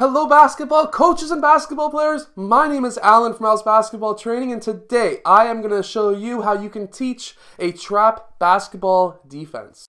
Hello, basketball coaches and basketball players. My name is Allen from Al's Basketball Training, and today I am going to show you how you can teach a trap basketball defense.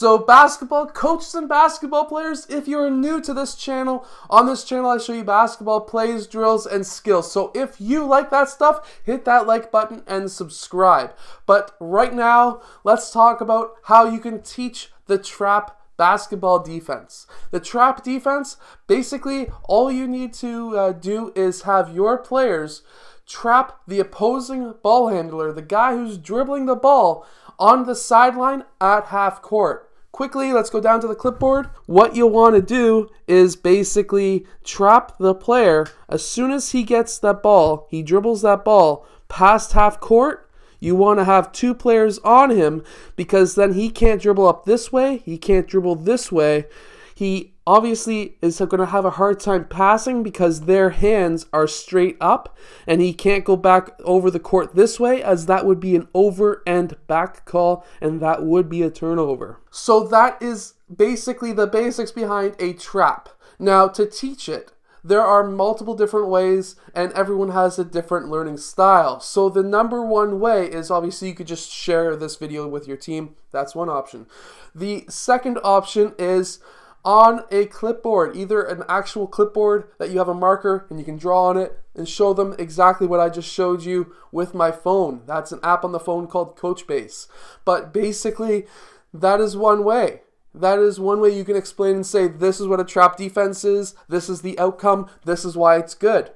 So, basketball coaches and basketball players, if you're new to this channel, on this channel I show you basketball plays, drills, and skills. So, if you like that stuff, hit that like button and subscribe. But right now, let's talk about how you can teach the trap basketball defense. The trap defense, basically, all you need to uh, do is have your players trap the opposing ball handler, the guy who's dribbling the ball, on the sideline at half court. Quickly, let's go down to the clipboard. What you'll want to do is basically trap the player as soon as he gets that ball, he dribbles that ball past half court. You want to have two players on him because then he can't dribble up this way, he can't dribble this way. He obviously is going to have a hard time passing because their hands are straight up and he can't go back over the court this way as that would be an over and back call and that would be a turnover. So that is basically the basics behind a trap. Now to teach it, there are multiple different ways and everyone has a different learning style. So the number one way is obviously you could just share this video with your team. That's one option. The second option is on a clipboard, either an actual clipboard that you have a marker and you can draw on it and show them exactly what I just showed you with my phone. That's an app on the phone called Coachbase. But basically, that is one way. That is one way you can explain and say, this is what a trap defense is, this is the outcome, this is why it's good.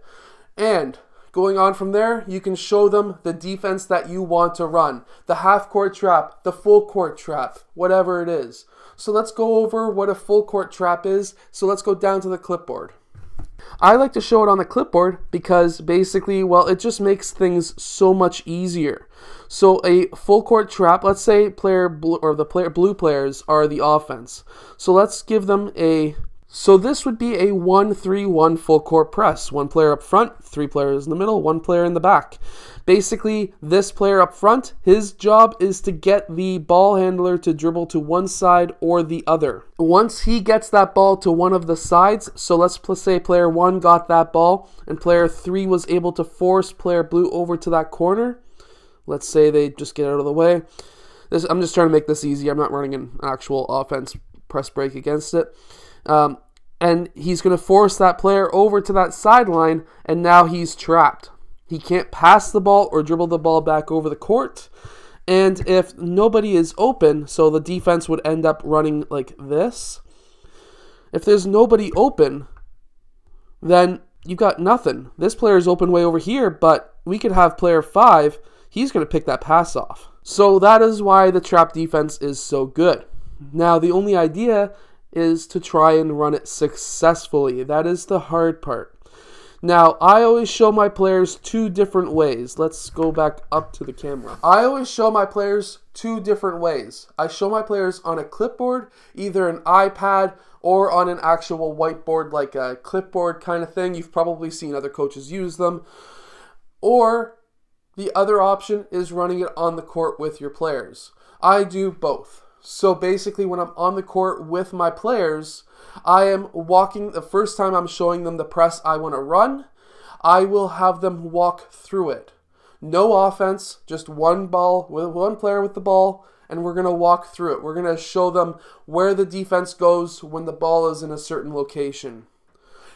And Going on from there, you can show them the defense that you want to run. The half court trap, the full court trap, whatever it is. So let's go over what a full court trap is. So let's go down to the clipboard. I like to show it on the clipboard because basically, well, it just makes things so much easier. So a full court trap, let's say player blue or the player blue players are the offense. So let's give them a so this would be a 1-3-1 full court press. One player up front, three players in the middle, one player in the back. Basically, this player up front, his job is to get the ball handler to dribble to one side or the other. Once he gets that ball to one of the sides, so let's say player 1 got that ball and player 3 was able to force player blue over to that corner. Let's say they just get out of the way. This, I'm just trying to make this easy. I'm not running an actual offense press break against it. Um, and he's going to force that player over to that sideline, and now he's trapped. He can't pass the ball or dribble the ball back over the court. And if nobody is open, so the defense would end up running like this. If there's nobody open, then you've got nothing. This player is open way over here, but we could have player five. He's going to pick that pass off. So that is why the trap defense is so good. Now, the only idea is to try and run it successfully. That is the hard part. Now, I always show my players two different ways. Let's go back up to the camera. I always show my players two different ways. I show my players on a clipboard, either an iPad or on an actual whiteboard like a clipboard kind of thing. You've probably seen other coaches use them. Or the other option is running it on the court with your players. I do both. So basically, when I'm on the court with my players, I am walking the first time I'm showing them the press I want to run, I will have them walk through it. No offense, just one ball with one player with the ball, and we're going to walk through it. We're going to show them where the defense goes when the ball is in a certain location.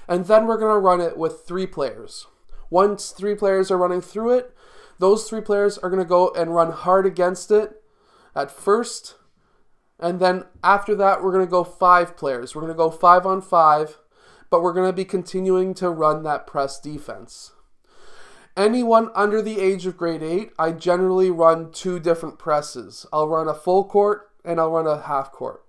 And then we're going to run it with three players. Once three players are running through it, those three players are going to go and run hard against it at first and then after that, we're going to go five players. We're going to go five on five, but we're going to be continuing to run that press defense. Anyone under the age of grade 8, I generally run two different presses. I'll run a full court and I'll run a half court.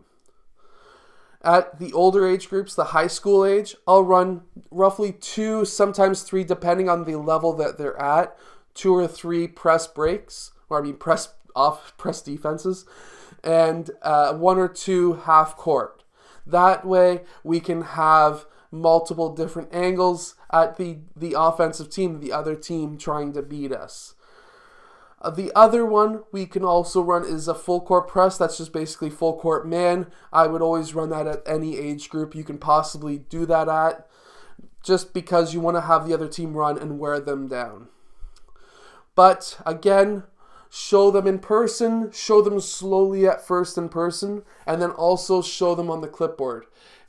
At the older age groups, the high school age, I'll run roughly two, sometimes three, depending on the level that they're at, two or three press breaks, or I mean press off press defenses and uh, one or two half court. That way we can have multiple different angles at the, the offensive team, the other team trying to beat us. Uh, the other one we can also run is a full court press. That's just basically full court man. I would always run that at any age group you can possibly do that at, just because you want to have the other team run and wear them down. But again, show them in person, show them slowly at first in person, and then also show them on the clipboard.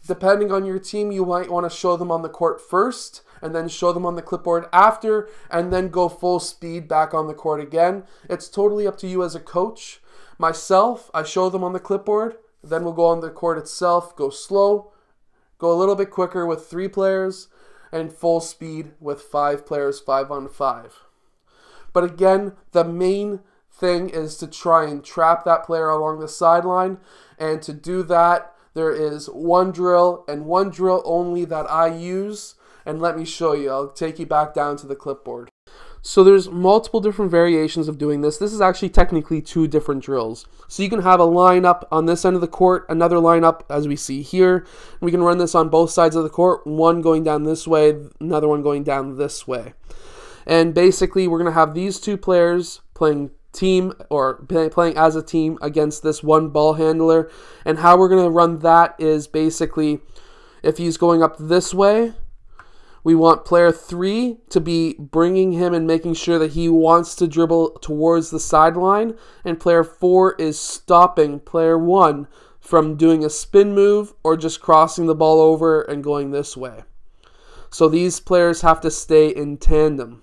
Depending on your team, you might want to show them on the court first and then show them on the clipboard after and then go full speed back on the court again. It's totally up to you as a coach. Myself, I show them on the clipboard, then we'll go on the court itself, go slow, go a little bit quicker with three players, and full speed with five players, five on five. But again, the main thing is to try and trap that player along the sideline. And to do that, there is one drill and one drill only that I use. And let me show you. I'll take you back down to the clipboard. So there's multiple different variations of doing this. This is actually technically two different drills. So you can have a lineup on this end of the court, another lineup as we see here. We can run this on both sides of the court, one going down this way, another one going down this way. And basically we're going to have these two players playing team or playing as a team against this one ball handler. And how we're going to run that is basically if he's going up this way, we want player three to be bringing him and making sure that he wants to dribble towards the sideline. And player four is stopping player one from doing a spin move or just crossing the ball over and going this way. So these players have to stay in tandem.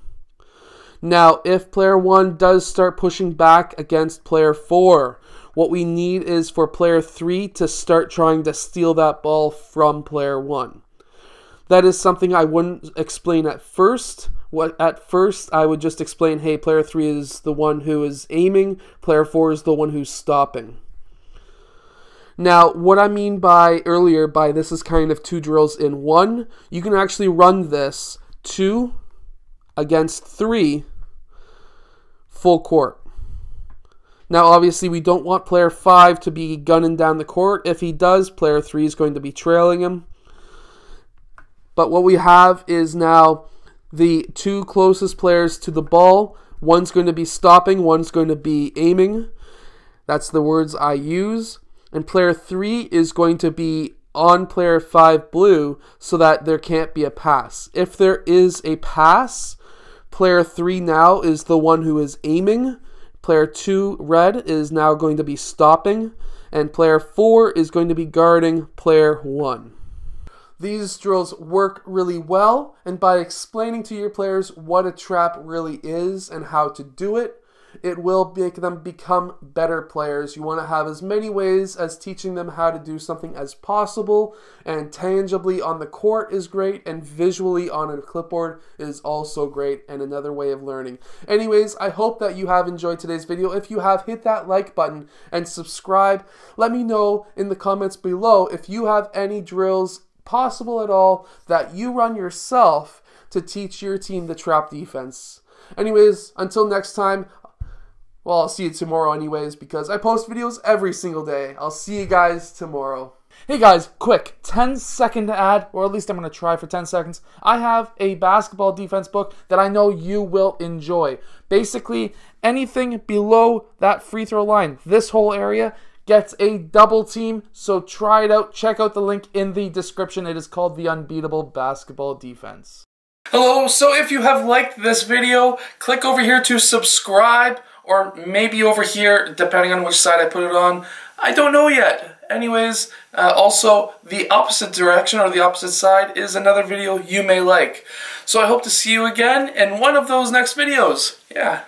Now, if player 1 does start pushing back against player 4, what we need is for player 3 to start trying to steal that ball from player 1. That is something I wouldn't explain at first. What at first I would just explain, hey, player 3 is the one who is aiming, player 4 is the one who's stopping. Now, what I mean by earlier by this is kind of two drills in one, you can actually run this two against three full court. Now, obviously, we don't want player five to be gunning down the court. If he does, player three is going to be trailing him. But what we have is now the two closest players to the ball. One's going to be stopping, one's going to be aiming. That's the words I use. And player three is going to be on player five blue so that there can't be a pass. If there is a pass, Player 3 now is the one who is aiming. Player 2, red, is now going to be stopping. And player 4 is going to be guarding player 1. These drills work really well, and by explaining to your players what a trap really is and how to do it, it will make them become better players. You want to have as many ways as teaching them how to do something as possible, and tangibly on the court is great, and visually on a clipboard is also great, and another way of learning. Anyways, I hope that you have enjoyed today's video. If you have, hit that like button and subscribe. Let me know in the comments below if you have any drills possible at all that you run yourself to teach your team the trap defense. Anyways, until next time, well, I'll see you tomorrow anyways because I post videos every single day. I'll see you guys tomorrow. Hey guys, quick 10 second ad, or at least I'm going to try for 10 seconds. I have a basketball defense book that I know you will enjoy. Basically, anything below that free throw line, this whole area, gets a double team. So try it out. Check out the link in the description. It is called The Unbeatable Basketball Defense. Hello, so if you have liked this video, click over here to subscribe or maybe over here, depending on which side I put it on. I don't know yet. Anyways, uh, also, the opposite direction or the opposite side is another video you may like. So I hope to see you again in one of those next videos. Yeah.